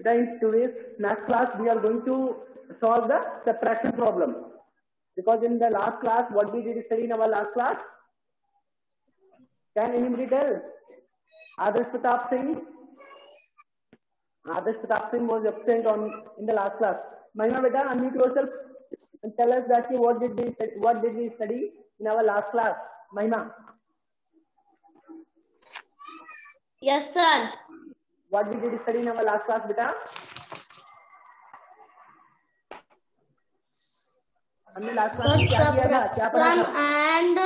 Today in today's math class, we are going to solve the subtraction problem. Because in the last class, what we did study in our last class? Can anybody tell? Adarsh Pratap Singh. Adarsh Pratap Singh was absent on in the last class. Mahima Beta, unmute yourself and tell us that what did we what did we study in our last class? Mahima. Yes, sir. what we did study in our last class beta हमने last class में क्या किया था क्या पढ़ा था and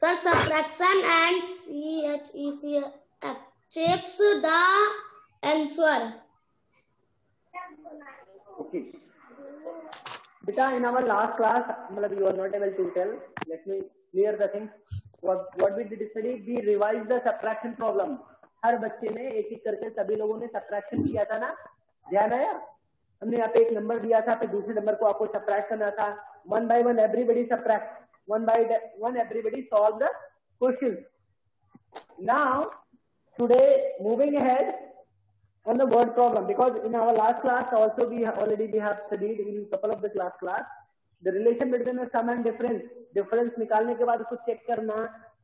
sir subtraction and C H E C checks the answer okay beta in our last class matlab you are not able to tell let me clear the thing what what we did study we revised the subtraction problem हर बच्चे ने एक एक करके सभी लोगों ने subtraction किया था ना ध्यान आया हमने यहाँ पे एक नंबर दिया था फिर दूसरे नंबर को आपको सब्ट्रैक्ट करना था one by one everybody subtract one by one everybody solve the question now today moving ahead on the word problem because in our last class also we have already we have studied in couple of the class class the relation between the sum and difference difference निकालने के बाद उसको check करना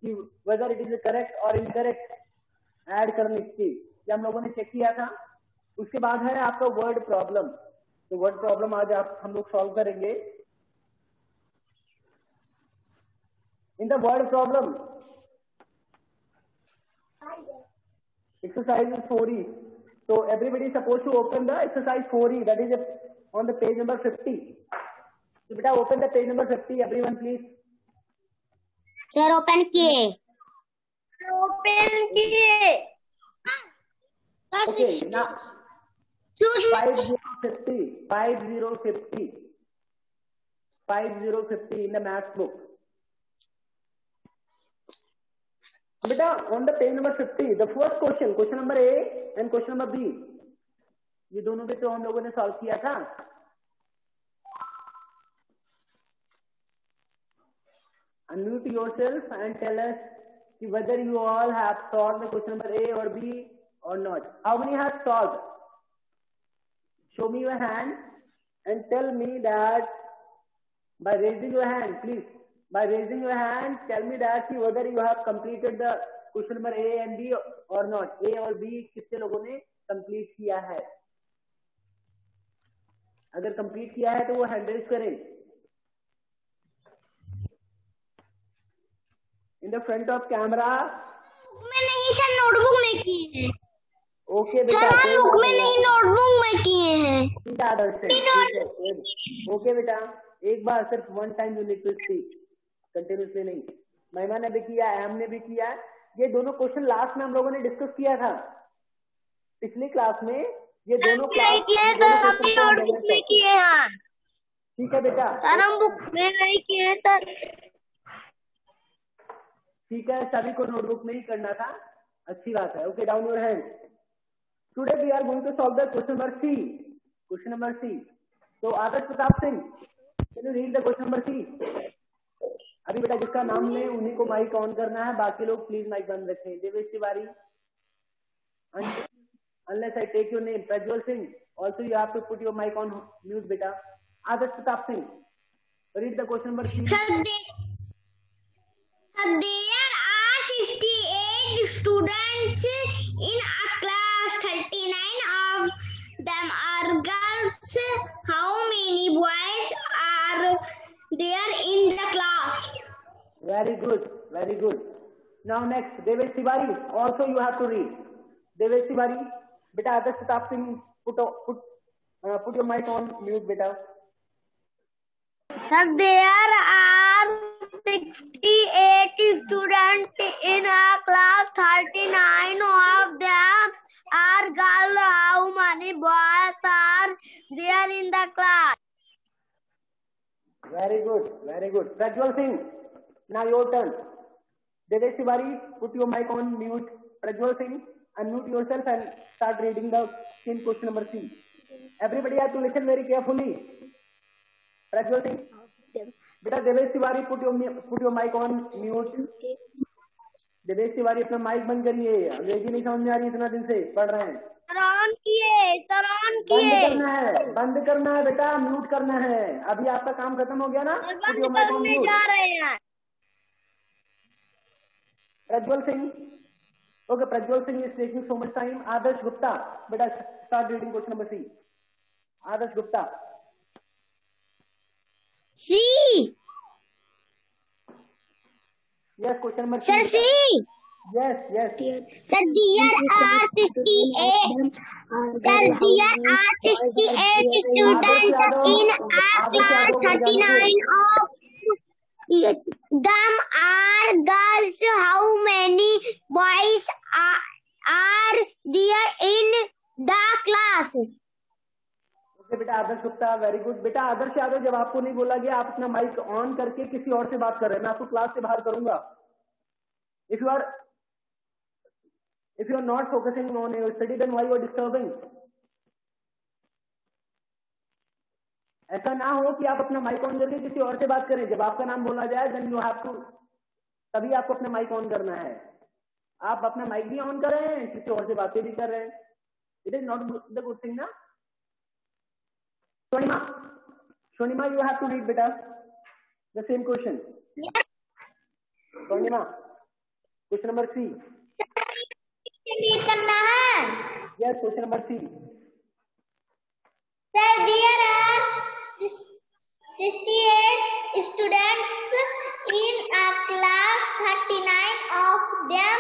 कि whether it is correct or incorrect add कर की हम लोगों ने चेक किया था उसके बाद है आपका वर्ड प्रॉब्लम तो वर्ड प्रॉब्लम आज आप हम लोग सॉल्व करेंगे in the word problem exercise four E तो everybody suppose to open the exercise four E that is on the page number fifty बेटा open the page number fifty every one please sir open किए open किए okay ना zero fifty in the math book बेटा on the page number fifty the first question question number A and question number B ये दोनों पे तो हम लोगों ने सॉल्व किया था Unmute yourself and tell us कि whether you all have solved the question number A or B or not. How many have solved? Show me your hand and tell me that by raising your hand, please. By raising your hand, tell me that see whether you have completed the question number A and B or not. A or B कितने लोगों ने complete किया है? अगर complete किया है तो वो hand raise करें. In the front of camera मैं नहीं सर नोटबुक में किए हैं ओके बेटा सर बुक में नहीं नोटबुक में किए हैं ओके बेटा एक बार सिर्फ one time you need to speak continuously नहीं महिमा ने भी किया एम ने भी किया ये दोनों क्वेश्चन लास्ट में हम लोगों ने डिस्कस किया था पिछली क्लास में ये दोनों क्लास में किए हैं ठीक है बेटा सर हम बुक में नहीं किए सर ठीक है सभी को नोटबुक में ही करना था अच्छी बात है okay down your hand today we are going to solve the question number C question number C तो आदर्श प्रताप सिंह चलो read the question number C अभी बेटा जिसका नाम ले उन्हीं को माइक ऑन करना है बाकी लोग प्लीज माइक बंद रखें Devesh Tiwari unless I take your name, Prajwal Singh. Also, you have to put your mic on mute, beta. Adarsh Pratap Singh. Read the question number. Sir, There are 68 students in a class. 39 of them are girls. How many boys are there in the class? Very good. Very good. Now next, Devesh Tiwari. Also you have to read. Devesh Tiwari. Beta, other staff team, put, put, uh, put your mic on mute, beta. Sir, there are 68 students in a class, 39 of them are girls. How many boys are there in the class? Very good, very good. Prajwal Singh, now your turn. Dedesh Tiwari, put your mic on mute. Prajwal Singh, unmute yourself and start reading the in question number three. Everybody have to listen very carefully. Prajwal Singh. बेटा Devesh Tiwari put your put your mic on mute Devesh Tiwari अपना mic बंद करिए अंग्रेजी नहीं समझ में आ रही इतना दिन से पढ़ रहे हैं सर ऑन किए सर ऑन किए बंद करना है बंद करना है बेटा म्यूट करना है अभी आपका काम खत्म हो गया ना put your mike on mute जा रहे हैं Prajwal Singh okay Prajwal Singh is taking so much time Adarsh Gupta बेटा start reading question number C Adarsh Gupta C. Yes, question number C. Sir, C. Yes. Sir, there are 68. Sir, there are 68 students in a class. 39 of them are girls. How many boys are there in the class? बेटा आदर्श Gupta very good बेटा आदर्श यादव जब आपको नहीं बोला गया आप अपना mic on करके किसी और से बात कर रहे हैं मैं आपको क्लास से बाहर करूंगा if you are if you are not focusing on your study then why you are disturbing ऐसा ना हो कि आप अपना माइक ऑन करके किसी और से बात करें जब आपका नाम बोला जाए देन यू हैव टू तभी आपको अपना माइक ऑन करना है आप अपना माइक भी ऑन कर रहे हैं किसी और से बातें भी कर रहे हैं it is not the good thing ना Shonima, Shonima, you have to read, beta. The same question. Yes. Shonima, question number C. Yes, question number three. Sir, there are 68 students in a class. 39 of them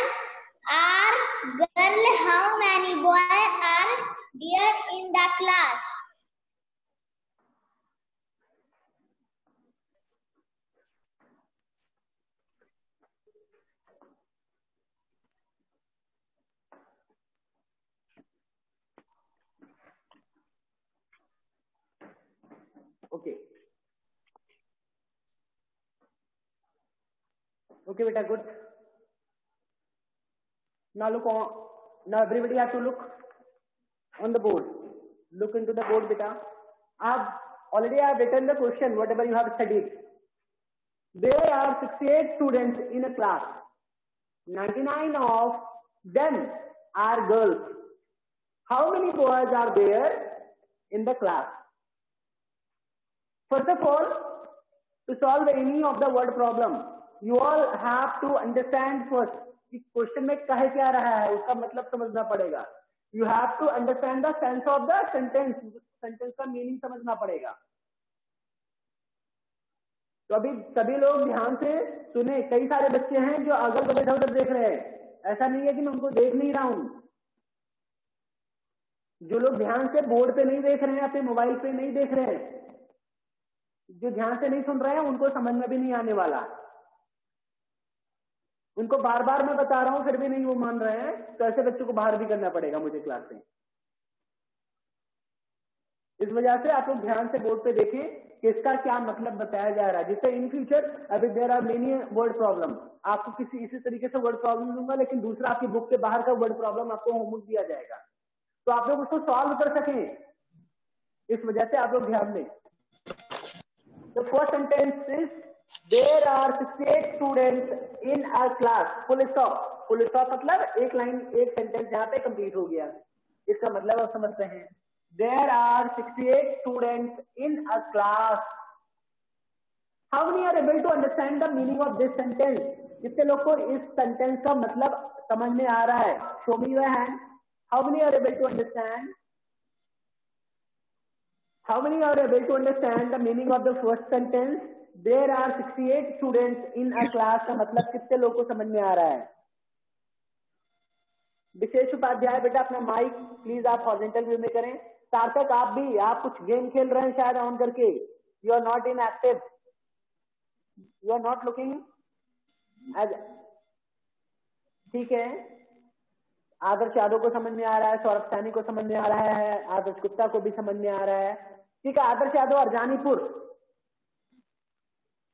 are girl. How many boy are there in the class? okay okay beta good now look on now everybody have to look on the board look into the board beta i've already written the question whatever you have studied there are 68 students in a class 99 of them are girls how many boys are there in the class First of all, to solve any of the word problem, you all have to understand first ki question mein कहे kya raha hai uska matlab samajhna padega you have to understand the sense of the sentence sentence ka meaning samajhna padega तो अभी सभी लोग ध्यान से सुने कई सारे बच्चे हैं जो अगल बगल इधर उधर देख रहे हैं ऐसा नहीं है कि मैं उनको देख नहीं रहा हूं जो लोग ध्यान से बोर्ड पे नहीं देख रहे हैं अपने मोबाइल पे नहीं देख रहे हैं जो ध्यान से नहीं सुन रहे हैं उनको समझ में भी नहीं आने वाला उनको बार बार मैं बता रहा हूं फिर भी नहीं वो मान रहे हैं तो ऐसे बच्चों को बाहर भी करना पड़ेगा मुझे क्लास में इस वजह से आप लोग ध्यान से बोर्ड पे देखें कि इसका क्या मतलब बताया जा रहा है जिससे इन फ्यूचर अभी there are many word problem आपको किसी इसी तरीके से वर्ड प्रॉब्लम दूंगा लेकिन दूसरा आपकी बुक के बाहर का वर्ड प्रॉब्लम आपको होमवर्क दिया जाएगा तो आप लोग उसको सॉल्व कर सकें इस वजह से आप लोग ध्यान दें The first sentence is there are 68 students in our class. Full stop. Full stop मतलब एक लाइन एक सेंटेंस यहाँ पे कंप्लीट हो गया इसका मतलब आप समझते हैं there are sixty eight student in a class how many are able to understand the meaning of this sentence कितने लोग को इस सेंटेंस का मतलब समझ में आ रहा है show me your hand how many are able to understand How many are able to understand the meaning of the first sentence? There are 68 students in a class का मतलब कितने लोगों को समझ में आ रहा है विशेष उपाध्याय बेटा अपना माइक प्लीज आप हॉरिजेंटल व्यू में करें सार्थक आप भी आप कुछ गेम खेल रहे हैं शायद ऑन करके you are not inactive you are not looking as ठीक है आदर्श यादव को समझ में आ रहा है सौरभ सैनी को समझ में आ रहा है आदर्श गुप्ता को भी समझ में आ रहा है ठीक है आदर्श यादव और जानीपुर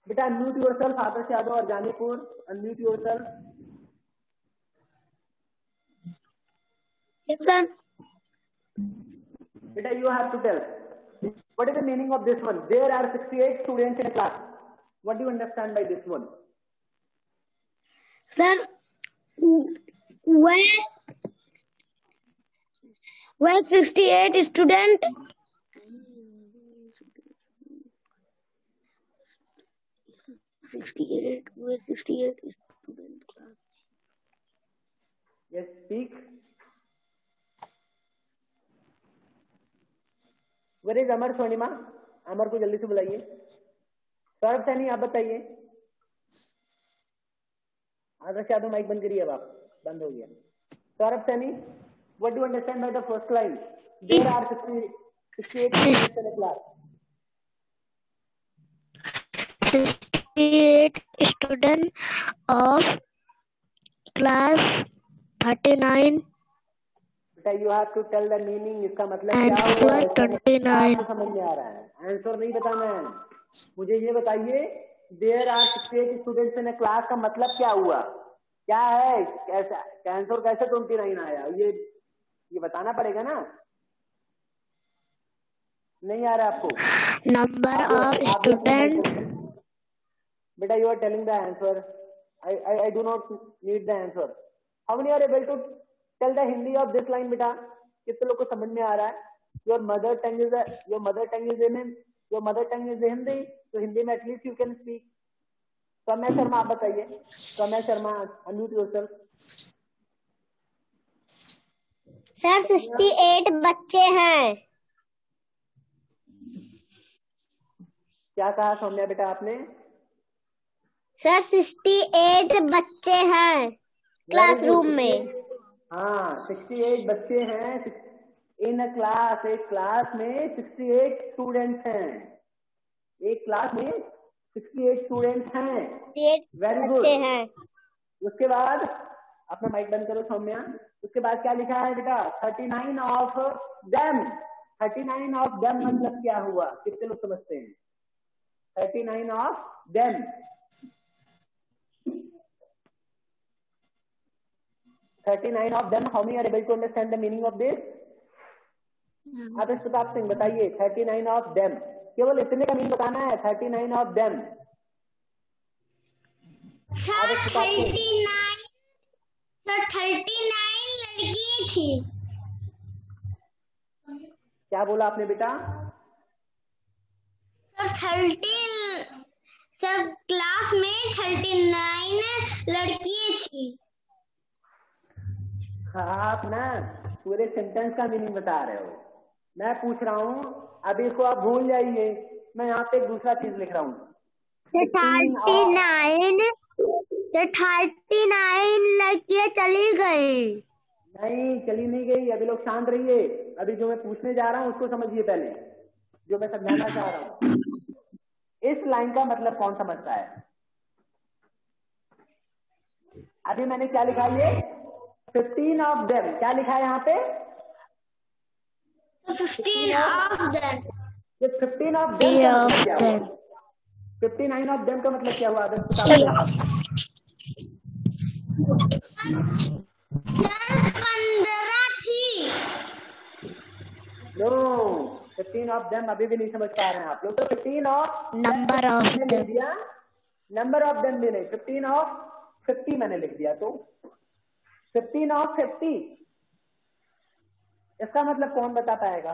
बेटा न्यूट योर आदर्श यादव और जानीपुर न्यूट योर बेटा you have to tell what is the meaning of this one there are sixty eight student in class what you understand by this one sir way way sixty eight student 68 68 student class. Yes, speak. Where is Amar Sonima Amar को जल्दी से बुलाइए सौरभ सैनी आप बताइए आदर्श Yadav mic बंद करिए अब बंद हो गया Saurabh Saini what do understand by the first line there 68 class eight student of class thirty nine you have to tell the meaning इसका मतलब क्या हुआ समझ में आ रहा है आंसर नहीं बताना है मुझे ये बताइए there are state students in class का मतलब क्या हुआ क्या है कैसा आंसर कैसे ट्वेंटी तो नाइन आया ये ये बताना पड़ेगा ना नहीं आ रहा आपको number of student Beta, you are telling the answer. I, I, I do not need the answer. How many are able to tell the Hindi of this line, beta? कितने लोग को समझ में आ रहा है? Your mother tongue is a, your mother tongue is in your mother tongue is Hindi. So Hindi में at least you can speak. समय शर्मा आप बताइए. Samay Sharma unmute yourself. Sir 68 बच्चे हैं क्या कहा सौम्या बेटा आपने सर सिक्सटी एट बच्चे हैं क्लासरूम में हाँ सिक्सटी एट बच्चे हैं इन अ क्लास एक क्लास में सिक्सटी एट स्टूडेंट हैं एक क्लास में सिक्सटी एट स्टूडेंट हैं वेरी गुड हैं उसके बाद अपना माइक बंद करो सौम्या उसके बाद क्या लिखा है बेटा thirty nine of them thirty nine of them मतलब क्या हुआ कितने लोग समझते हैं thirty nine of them 39 of them how many are able to understand the meaning of this अब प्रताप सिंह बताइए 39 of them केवल इतने का मीनिंग बताना है 39 of them सर 39 सर 39 लड़की थी क्या बोला आपने बेटा सर थर्टीन सर क्लास में थर्टी नाइन लड़की थी आप ना पूरे सेंटेंस का मीनिंग बता रहे हो मैं पूछ रहा हूँ अब इसको आप भूल जाइए मैं यहाँ पे दूसरा चीज लिख रहा हूँ थर्टी नाइन थर्टी नाइन चली गई नहीं चली नहीं गई अभी लोग शांत रहिए अभी जो मैं पूछने जा रहा हूँ उसको समझिए पहले जो मैं समझाना चाह रहा हूँ इस लाइन का मतलब कौन समझता है अभी मैंने क्या लिखा ये फिफ्टीन ऑफ देम क्या लिखा है यहाँ पे फिफ्टीन ऑफ देम ये fifteen of them fifty nine of them का मतलब क्या हुआ पंद्रह नो फिफ्टीन ऑफ देम अभी भी नहीं समझ पा रहे हैं आप लोग तो फिफ्टीन ऑफ नंबर ऑफ मैंने लिख दिया नंबर ऑफ देम भी नहीं फिफ्टीन ऑफ फिफ्टी मैंने लिख दिया तो फिफ्टीन ऑफ फिफ्टी इसका मतलब कौन बता पाएगा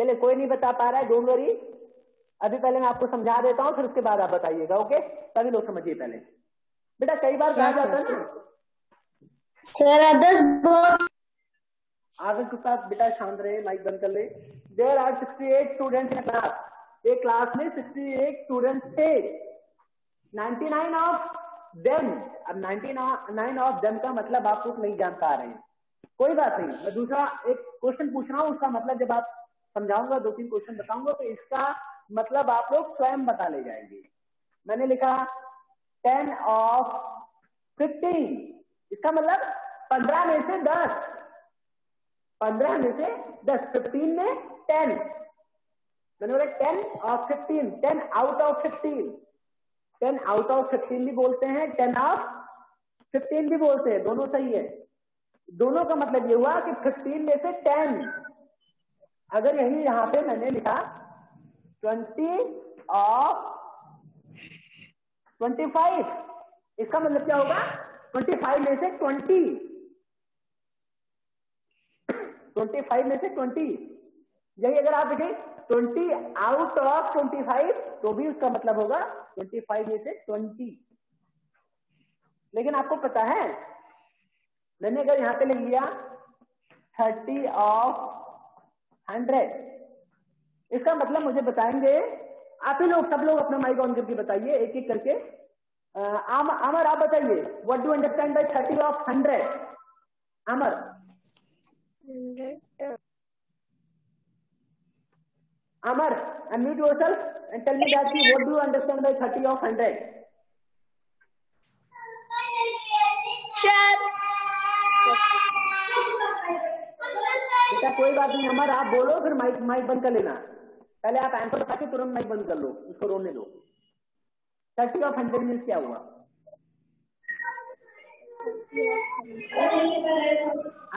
चलिए कोई नहीं बता पा रहा है डोंट वरी अभी पहले मैं आपको समझा देता हूँ फिर उसके बाद आप बताइएगा ओके तभी लोग समझिए पहले बेटा कई बार कहा जाता है ना सर अदर्स के साथ बेटा शांत रहे माइक बंद कर ले there are sixty eight student in class एक क्लास में सिक्सटी एट स्टूडेंट थे नाइन्टी नाइन ऑफ देम अब नाइनटी नाइन ऑफ देम का मतलब आप कुछ नहीं जान पा रहे हैं कोई बात नहीं मैं दूसरा एक क्वेश्चन पूछ रहा हूँ उसका मतलब जब आप समझाऊंगा दो तीन क्वेश्चन बताऊंगा तो इसका मतलब आप लोग स्वयं बता ले जाएंगे मैंने लिखा टेन ऑफ फिफ्टीन इसका मतलब पंद्रह में से दस पंद्रह में से दस फिफ्टीन में टेन मैंने बोला ten of fifteen ten out of fifteen ten out of fifteen भी बोलते हैं टेन ऑफ फिफ्टीन भी बोलते हैं दोनों सही है दोनों का मतलब ये हुआ कि फिफ्टीन में से टेन अगर यही यहां पे मैंने लिखा ट्वेंटी ऑफ ट्वेंटी फाइव इसका मतलब क्या होगा ट्वेंटी फाइव में से ट्वेंटी ट्वेंटी फाइव में से ट्वेंटी यही अगर आप देखें twenty out of twenty five तो भी उसका मतलब होगा ट्वेंटी फाइव में से ट्वेंटी लेकिन आपको पता है मैंने अगर यहां पे ले लिया थर्टी ऑफ हंड्रेड इसका मतलब मुझे बताएंगे आप ही लोग सब लोग अपना माइक ऑन करके बताइए एक एक करके आम, अमर आप बताइए what do understand by thirty of hundred Amar hundred Amar, unmute yourself and tell me that you, what do you understand by 30 of 100? Sir. बेटा कोई बात नहीं अमर आप बोलो फिर माइक माइक बंद कर लेना पहले आप एंसर बता के तुरंत माइक बंद कर लो उसको रोने दो थर्टी ऑफ हंड्रेड मीन क्या हुआ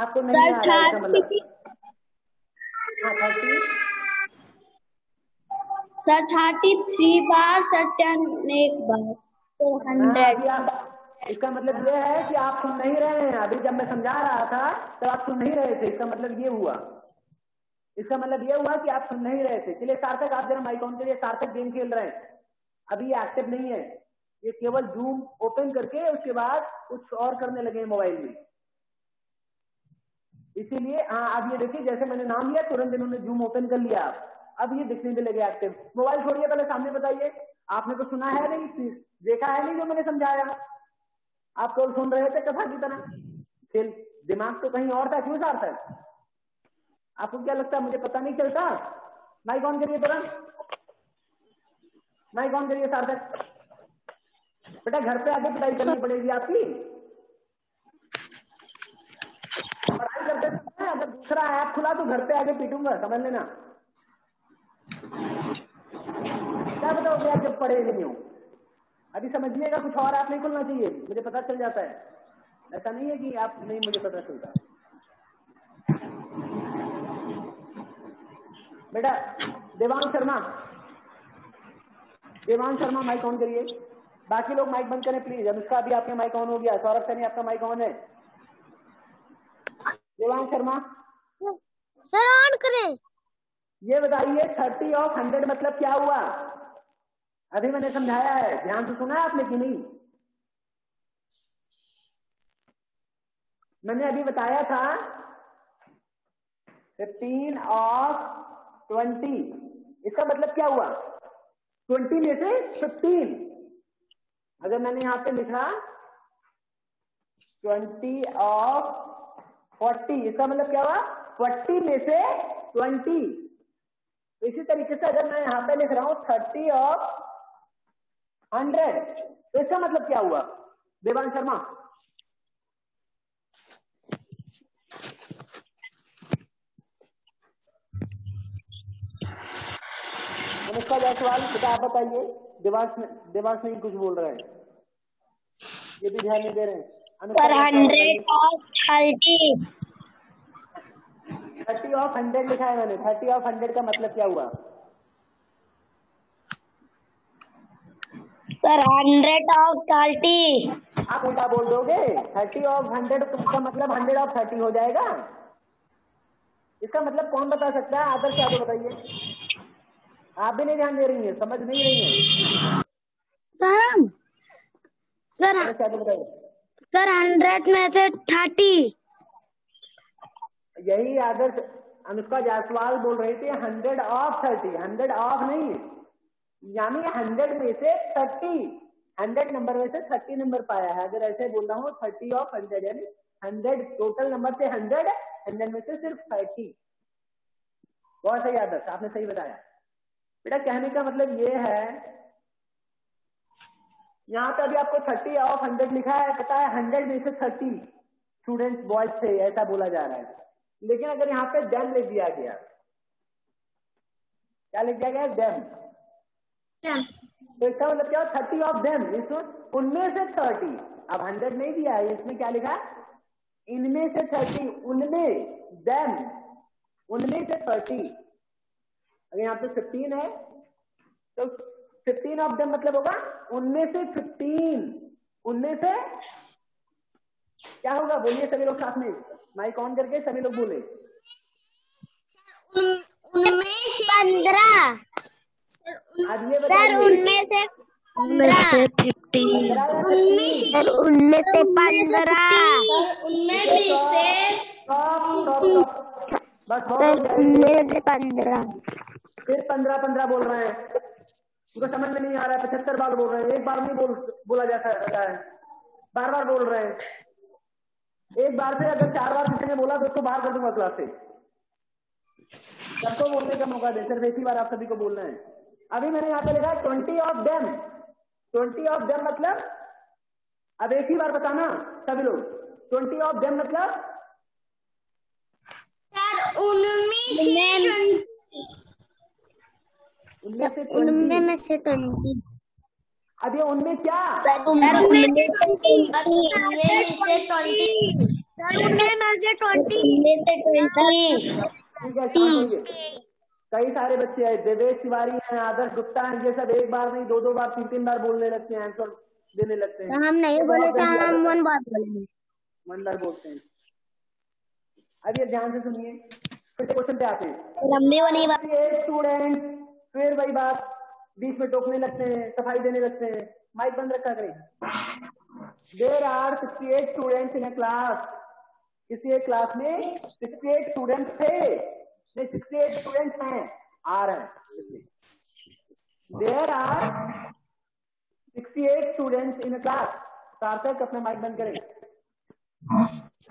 आपको नहीं आ रहा है मतलब हाँ थर्टी सठाटी थ्री बार सटन एक बार तो हंड्रेड हाँ, इसका मतलब ये है कि आप सुन नहीं रहे हैं अभी जब मैं समझा रहा था तो आप सुन नहीं रहे थे इसका मतलब ये हुआ इसका मतलब ये हुआ कि आप सुन नहीं रहे थे चलिए सार्थक आप जरा माइकॉन के लिए सार्थक गेम खेल रहे हैं अभी ये एक्टिव नहीं है ये केवल जूम ओपन करके उसके बाद कुछ और करने लगे मोबाइल में इसीलिए हाँ आप ये देखिए जैसे मैंने नाम लिया तुरंत इन्होंने जूम ओपन कर लिया आप अब ये दिखने भी लगे एक्टिव मोबाइल छोड़िए पहले सामने बताइए आपने तो सुना है नहीं देखा है नहीं जो मैंने समझाया आप कौन सुन रहे थे कथा की तरह फिर दिमाग तो कहीं और था क्यों सार था आपको क्या लगता है मुझे पता नहीं चलता माइक ऑन करिए तुरंत माइक ऑन करिए सार्थक बेटा घर पे आगे पढ़ाई करनी पड़ेगी आपकी पढ़ाई करते अगर दूसरा ऐप खुला तो घर पे आगे पीटूंगा समझ लेना क्या बताओगे आप जब पढ़े लिखे हो अभी समझिएगा कुछ और आप नहीं खुलना चाहिए मुझे पता चल जाता है ऐसा नहीं है कि आप नहीं मुझे पता चलता बेटा देवांग शर्मा देवांग शर्मा माइक ऑन करिए बाकी लोग माइक बंद करें प्लीज अनुष्का भी आपके माइक ऑन हो गया सौरभ सैनी आपका माइक ऑन है देवांग शर्मा सर ऑन करें ये बताइए थर्टी ऑफ हंड्रेड मतलब क्या हुआ अभी मैंने समझाया है ध्यान से सुना है आपने कि नहीं मैंने अभी बताया था फिफ्टीन ऑफ ट्वेंटी इसका मतलब क्या हुआ ट्वेंटी में से फिफ्टीन अगर मैंने यहां पे लिखा ट्वेंटी ऑफ फोर्टी इसका मतलब क्या हुआ फोर्टी में से ट्वेंटी इसी तरीके से अगर मैं यहां पे लिख रहा हूं थर्टी ऑफ हंड्रेड तो इसका मतलब क्या हुआ देवान शर्मा नमस्कार जायसवाल बेटा आप बताइए देवास देवास नहीं कुछ बोल रहे हैं ये भी ध्यान नहीं दे रहे हैं sir hundred of thirty thirty of hundred लिखा है मैंने थर्टी ऑफ हंड्रेड का मतलब क्या हुआ सर हंड्रेड ऑफ थर्टी आप उल्टा बोल दोगे थर्टी ऑफ हंड्रेड तो का मतलब हंड्रेड ऑफ थर्टी हो जाएगा इसका मतलब कौन बता सकता है आदर से आगे बताइए आप भी नहीं ध्यान दे रही है समझ नहीं रही है सर सर सर हंड्रेड में से थर्टी यही आदर्श अनुष्का जायसवाल बोल रहे थे hundred of thirty hundred of नहीं यानी हंड्रेड में से थर्टी हंड्रेड नंबर में से थर्टी नंबर पाया है अगर ऐसे बोल रहा हूँ थर्टी ऑफ हंड्रेड यानी हंड्रेड टोटल नंबर से हंड्रेड हंड्रेड में से सिर्फ थर्टी बहुत सही आदर्श आपने सही बताया बेटा कहने का मतलब ये है यहाँ पे अभी आपको थर्टी ऑफ हंड्रेड लिखा है पता है हंड्रेड में से थर्टी स्टूडेंट बॉयज थे ऐसा बोला जा रहा है लेकिन अगर यहां पे डैम लिख दिया गया क्या लिख दिया गया डैम तो इसका मतलब क्या थर्टी ऑफ डैम उनमें से थर्टी अब हंड्रेड नहीं दिया है इसमें क्या लिखा इनमें से थर्टी उनमें डैम उनमें से थर्टी अगर यहाँ पे फिफ्टीन है तो फिफ्टीन ऑफ डैम मतलब होगा उनमें से फिफ्टीन उनमें से क्या होगा बोलिए सभी लोग साथ में माइक ऑन करके सभी लोग बोले उनमें से पंद्रह सर उनमें से उनमें से सर उनमें से पंद्रह उनमें से पंद्रह फिर पंद्रह पंद्रह बोल रहे हैं उनको समझ में नहीं आ रहा है पचहत्तर बार बोल रहे हैं एक बार नहीं बोल बोला जा सकता है बार बार बोल रहे हैं एक बार से अगर चार बार किसी ने बोला तो उसको बाहर कर दूंगा क्लास से सबको बोलने का मौका दे सिर्फ एक ही बार आप सभी को बोलना है अभी मैंने यहाँ पे लिखा है twenty of them twenty of them मतलब अब एक ही बार बताना सभी लोग ट्वेंटी ऑफ डेम मतलब उनमें से ट्वेंटी अभी उनमें क्या कई सारे बच्चे हैं देवेश तिवारी हैं आदर्श गुप्ता हैं ये सब एक बार नहीं दो दो बार तीन तीन बार बोलने लगते हैं आंसर देने लगते हैं तो हम नहीं तो बोले तो हम वन बार बोलेंगे वन बार बोलते हैं अब ये ध्यान से सुनिए फिर क्वेश्चन पे आते हैं स्टूडेंट फिर वही बात बीच में टोकने लगते हैं सफाई देने लगते हैं माइक बंद रखा करें there are sixty eight student in class किसी एक क्लास में सिक्सटी एट स्टूडेंट थे सिक्सटी एट स्टूडेंट हैं आर हैं there are sixty eight student in class Sarthak अपने माइक बंद करें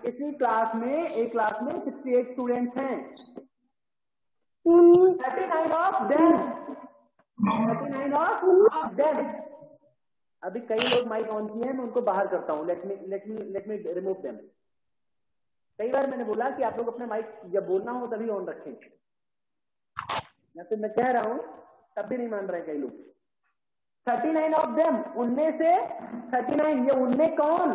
इसी क्लास में एक क्लास में सिक्सटी एट स्टूडेंट हैं अभी कई लोग माइक ऑन किए हैं मैं उनको बाहर करता हूँ रिमूव देम कई बार मैंने बोला कि आप लोग अपने माइक जब बोलना हो तभी ऑन रखें या फिर मैं कह रहा हूं तब भी नहीं मान रहे कई लोग थर्टी नाइन ऑफ देम उनमें से थर्टी नाइन ये उनमें कौन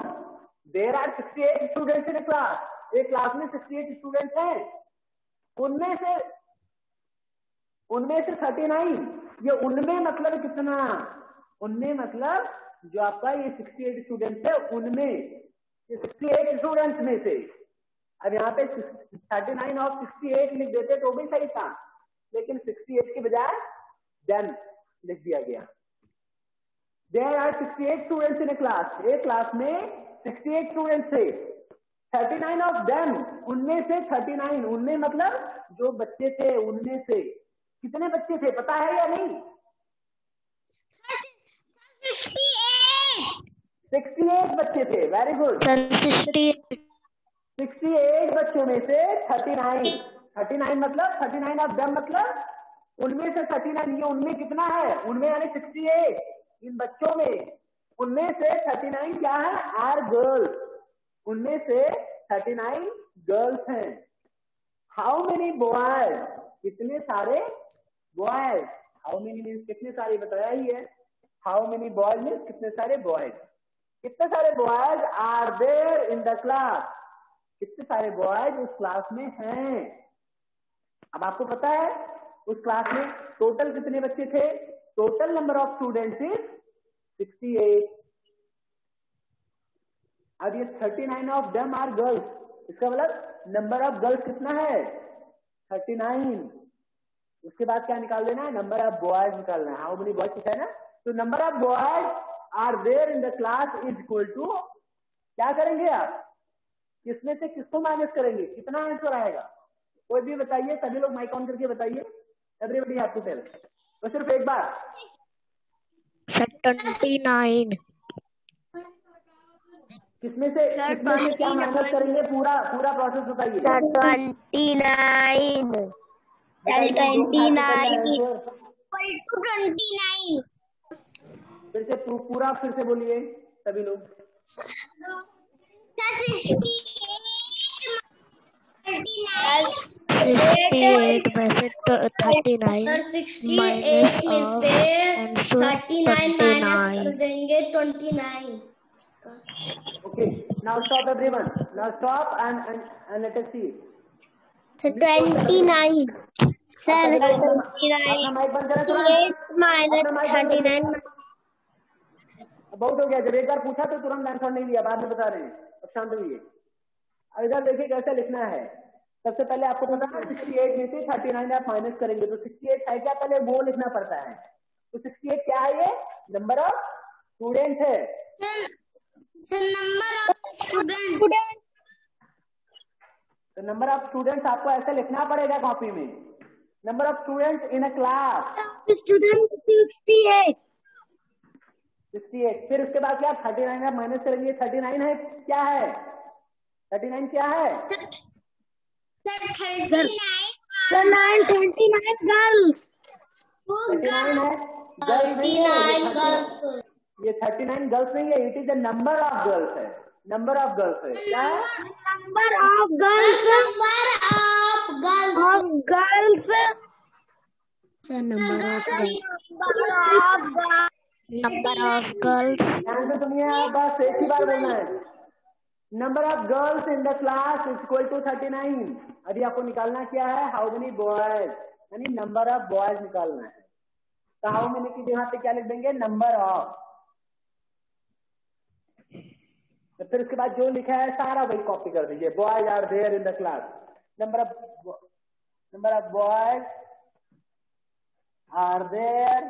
there are sixty eight students in class एक क्लास में सिक्सटी एट स्टूडेंट्स हैं उनमें से उनमें से थर्टी नाइन ये उनमें मतलब कितना उनमें मतलब जो आपका ये 68 स्टूडेंट है उनमें 68 स्टूडेंट में से अब यहाँ पे 39 नाइन ऑफ सिक्सटी लिख देते तो भी सही था लेकिन 68 के बजाय देन लिख दिया गया there are eight student in a class एक क्लास में 68 स्टूडेंट थे 39 ऑफ देम उनमें से 39 उनमें मतलब जो बच्चे थे उनमें से कितने बच्चे थे पता है या नहीं सिक्सटी एट बच्चे थे वेरी गुड सिक्सटी एट बच्चों में से थर्टी नाइन थर्टी नाइन मतलब थर्टी नाइन ऑफ दम मतलब उनमें से थर्टी नाइन ये उनमें कितना है उनमें यानी सिक्सटी एट इन बच्चों में उनमें से थर्टी नाइन क्या है आर गर्ल्स उनमें से थर्टी नाइन गर्ल्स हैं हाउ मेनी बॉयज कितने सारे बॉयज हाउ मेनी मीन कितने सारे बताया ही है हाउ मेनी बॉयज मीन कितने सारे बॉयज कितने सारे boys are there in the class कितने सारे बॉयज उस क्लास में हैं अब आपको पता है उस क्लास में टोटल कितने बच्चे थे total number of student is 68 अब ये 39 ऑफ देम आर गर्ल्स इसका मतलब नंबर ऑफ गर्ल्स कितना है 39 उसके बाद क्या निकाल देना है नंबर ऑफ बॉयज निकालना है हाउ मेनी बॉयज है ना तो number of boys are there in the class is equal to क्या करेंगे आप किसमें से किसको माइनस करेंगे कितना आंसर आएगा कोई भी बताइए सभी लोग माइक ऑन करके बताइए एवरीबडी हैव टू टेल तो सिर्फ एक बार ट्वेंटी नाइन किसमें से किसमें से क्या माइनस करेंगे पूरा पूरा प्रोसेस बताइए ट्वेंटी नाइन फिर से पूरा फिर से बोलिए सभी लोग देंगे twenty nine okay now stop everyone now stop and twenty nine sir बहुत हो गया जब एक बार पूछा तो तुरंत आंसर नहीं दिया बाद में बता रहे हैं अब शांत हुई अब इधर देखिए कैसे लिखना है सबसे पहले आपको पता है सिक्सटी एट में से थर्टी नाइन आप माइनस करेंगे तो सिक्सटी एट है क्या पहले वो लिखना पड़ता है तो सिक्सटी एट क्या है ये नंबर ऑफ स्टूडेंट है number of student number of students आपको ऐसे लिखना पड़ेगा कॉपी में number of students in a class student 68 68 फिर उसके बाद क्या 39 नाइन है माइनस करेंगे 39 है क्या है 39 क्या है sir nine twenty nine girls ये थर्टी नाइन गर्ल्स नहीं है it is the number of girls है नंबर ऑफ गर्ल्स है क्या number of girls number of number of girls सुनिए बस एक ही बार बोलना है number of girls in the class is equal to thirty nine अभी आपको निकालना क्या है हाउ मेनी बॉयज यानी नंबर ऑफ बॉयज निकालना है तो हाउ मेनी की यहाँ पे क्या लिख देंगे नंबर ऑफ तो फिर उसके बाद जो लिखा है सारा वही कॉपी कर दीजिए boys are there in the class number of number of boys are there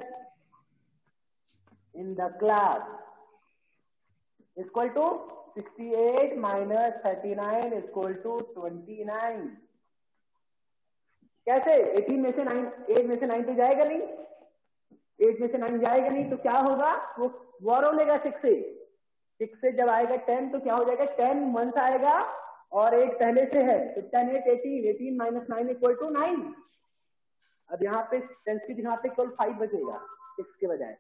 in the class is equal to 68 minus 39 is equal to 29 कैसे 18 में से 9 8 में से 9 तो जाएगा नहीं 8 में से 9 जाएगा नहीं तो क्या होगा वो वन हो लेगा सिक्स से सिक्स से जब आएगा 10 तो क्या हो जाएगा 10 मंथ आएगा और एक पहले से है तो ten eight eighteen eighteen minus nine equal to nine अब यहाँ पे टेंस की जगह पे फाइव बचेगा सिक्स के बजाय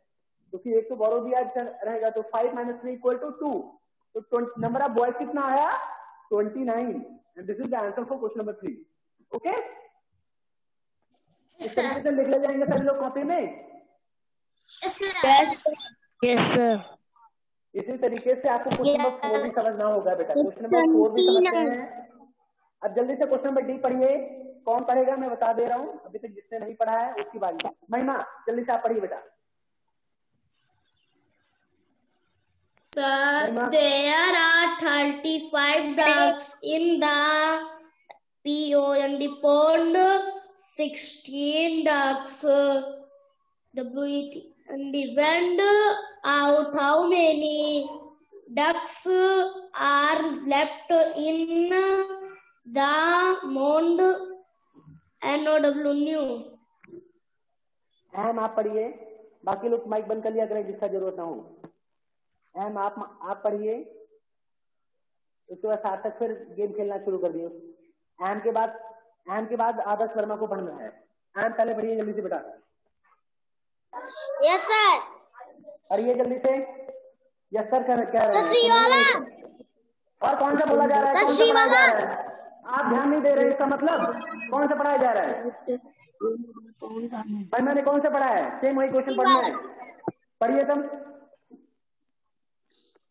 क्योंकि एक तो बोरो दिया रहेगा तो five minus three equal to two तो नंबर ऑफ बॉयज कितना आया twenty nine and this is the answer for question number three okay इस तरीके से लिख ले जाएंगे सभी लोग कॉपी में यस सर इसी तरीके से आपको क्वेश्चन नंबर फोर भी समझना होगा बेटा क्वेश्चन नंबर फोर भी समझते हैं अब जल्दी से क्वेश्चन नंबर डी पढ़िए कौन पढ़ेगा मैं बता दे रहा हूँ अभी तक जिसने नहीं पढ़ा है उसकी बारी महिमा जल्दी से आप पढ़िए बेटा Sir, there are 35 ducks in the the pond 16 ducks. W-E-T. Depend out how many ducks are left in the mound. N O W new. M आप पढ़िए बाकी लोग माइक बंद कर लिया करें जिसका जरूरत ना हो एम आप आप पढ़िए उसके बाद तक फिर गेम खेलना शुरू कर दिए एम के बाद एम के बाद आदर्श वर्मा को पढ़ना है एम पहले पढ़िए जल्दी से बेटा यस सर और ये जल्दी से यस सर कह कर क्या वाला और कौन सा बोला जा रहा है कौन सा आप ध्यान नहीं दे रहे इसका मतलब कौन सा पढ़ाया जा रहा है भाई मैंने कौन सा पढ़ाया है सेम वही क्वेश्चन पढ़ना है पढ़िए तुम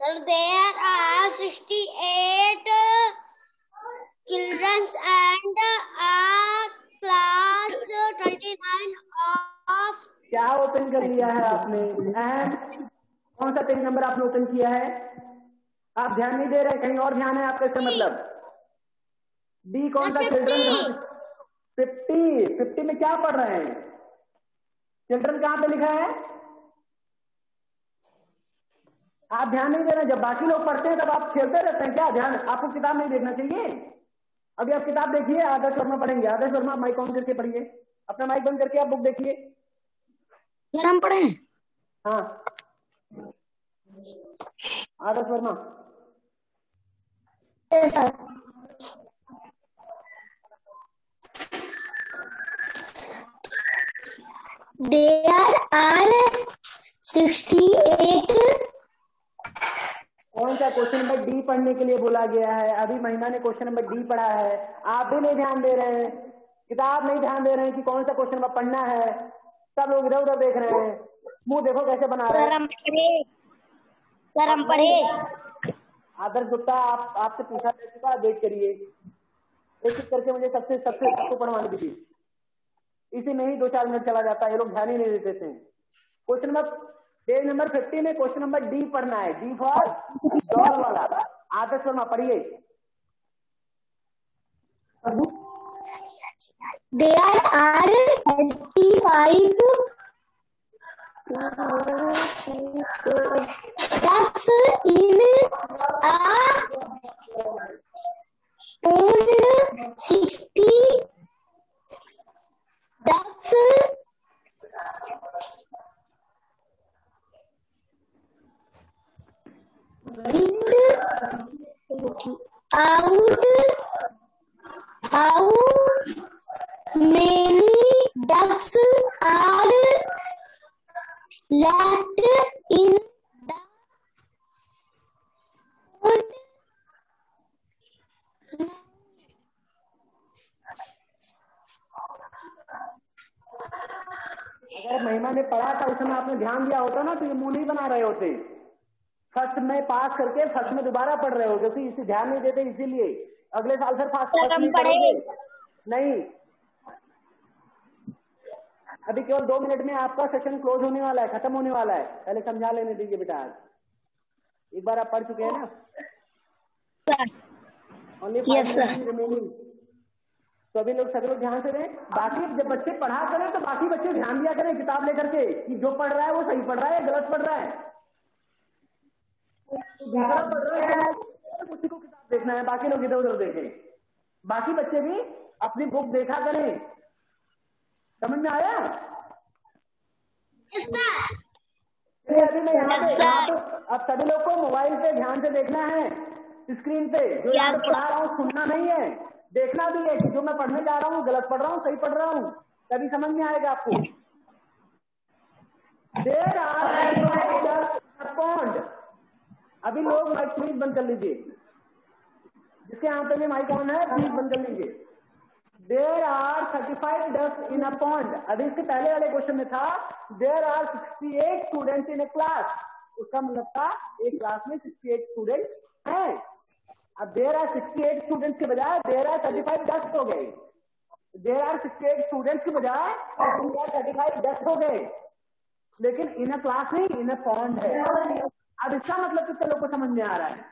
Sir, there are 68 children and a class 29 of क्या ओपन कर लिया है आपने एंड कौन सा पेज नंबर आपने ओपन किया है आप ध्यान नहीं दे रहे कहीं और ध्यान है आपका इसका मतलब बी कौन सा चिल्ड्रन फिफ्टी फिफ्टी में क्या पढ़ रहे हैं चिल्ड्रन कहां पे लिखा है आप ध्यान नहीं दे रहे जब बाकी लोग पढ़ते हैं तब आप खेलते रहते हैं क्या ध्यान आपको किताब नहीं देखना चाहिए अभी आप किताब देखिए आदर्श वर्मा पढ़ेंगे आदर्श वर्मा माइक ऑन करके पढ़िए अपना माइक बंद करके आप बुक देखिए सर हम पढ़े हैं हाँ आदर्श वर्मा there are कौन सा क्वेश्चन नंबर डी पढ़ने के लिए बोला गया है अभी महिमा ने क्वेश्चन नंबर डी पढ़ा है आप भी नहीं ध्यान दे रहे हैं किताब नहीं ध्यान दे रहे हैं कि कौन सा क्वेश्चन नंबर पढ़ना है सब लोग इधर उधर देख रहे हैं मुंह देखो कैसे बना रहे हैं सर आदर गुप्ता आप आपसे पूछा जा चुका वेट करिए एक एक करके मुझे सबसे सबसे सबको पढ़वाने दीजिए इसी में ही दो चार मिनट चला जाता है ये लोग ध्यान ही नहीं देते थे question number page number fifty में क्वेश्चन नंबर डी पढ़ना है डी फॉर डॉल वाला आदर्श वर्मा पढ़िए There are 35 ducks in a pond. 60 ducks bring out How many ducks are left in the pond? अगर महिमा ने पढ़ा था उस समय आपने ध्यान दिया होता ना तो ये मुंह नहीं बना रहे होते फर्स्ट में पास करके फर्स्ट में दोबारा पढ़ रहे हो क्योंकि इसे ध्यान नहीं देते इसीलिए अगले साल फिर फर्स्ट तो में पढ़ेंगे नहीं अभी केवल दो मिनट में आपका सेशन क्लोज होने वाला है खत्म होने वाला है पहले समझा लेने दीजिए बेटा आज एक बार आप पढ़ चुके हैं ना ओनली रिमेनिंग तो अभी लोग सब लोग ध्यान से रहे बाकी जब बच्चे पढ़ा करें तो बाकी बच्चे ध्यान दिया करें किताब लेकर के कि जो पढ़ रहा है वो सही पढ़ रहा है गलत पढ़ रहा है तो उसी को किताब देखना है बाकी लोग इधर उधर देखें बाकी बच्चे भी अपनी बुक देखा करें समझ में आया अभी तो अब सभी लोग को मोबाइल पे ध्यान से देखना है स्क्रीन पे जो यहाँ पढ़ा रहा हूँ सुनना नहीं है देखना भी है कि जो मैं पढ़ने जा रहा हूँ गलत पढ़ रहा हूँ सही पढ़ रहा हूँ तभी समझ में आएगा आपको देर आर एंड अभी लोग माइक प्लीज बंद कर लीजिए जिसके यहाँ पे भी माइक ऑन है प्लीज बंद कर लीजिए there are thirty five ducks in a pond अभी इसके पहले वाले क्वेश्चन में था there are sixty eight student in a class उसका मतलब था एक क्लास में सिक्सटी एट स्टूडेंट है अब there are sixty eight student के बजाय there are thirty five ducks हो गए there are sixty eight student के बजाय थर्टी फाइव डस हो गए लेकिन इन अ क्लास नहीं इन अ पॉन्ड है अब इसका मतलब कितने लोग को समझ में आ रहा है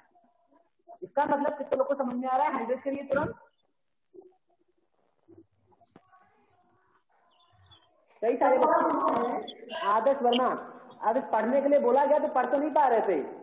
इसका मतलब कितने लोग को समझ में आ रहा है हाइड्रेट करिए तुरंत कई सारे बच्चे आदर्श वर्मा आदर्श पढ़ने के लिए बोला गया तो पढ़ तो नहीं पा रहे थे